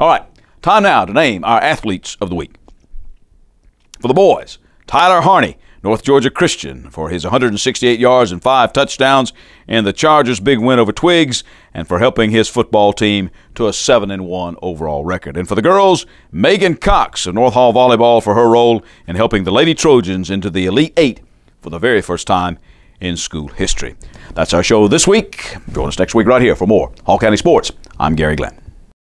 All right, time now to name our athletes of the week. For the boys, Tyler Harney, North Georgia Christian, for his 168 yards and five touchdowns in the Chargers' big win over Twiggs, and for helping his football team to a 7 and 1 overall record. And for the girls, Megan Cox of North Hall Volleyball for her role in helping the Lady Trojans into the Elite Eight for the very first time in school history. That's our show this week. Join us next week right here for more Hall County Sports. I'm Garry Glenn.